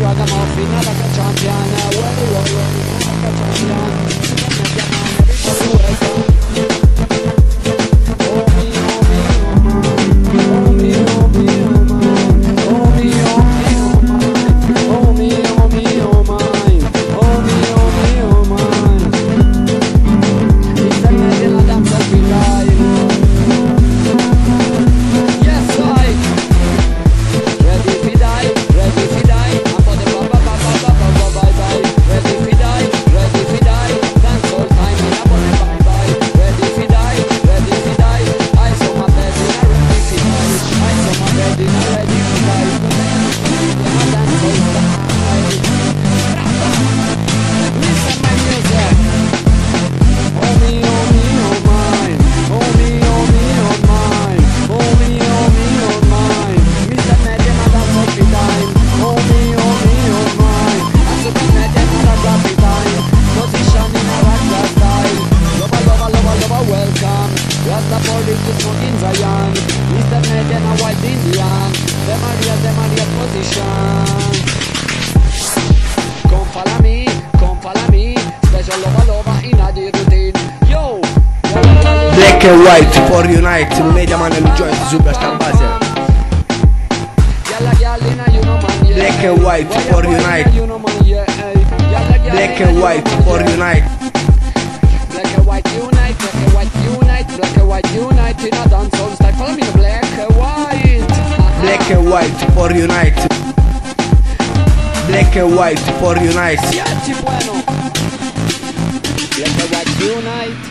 You are the morphine of a champion, a world champion. position Come follow me, come follow me Special lover, lover in a routine Yo! Black and white for unite Media man and joint superstar base. Black and white for unite Black and white for unite Black and white for unite. Black and white for unite. Black and white unite.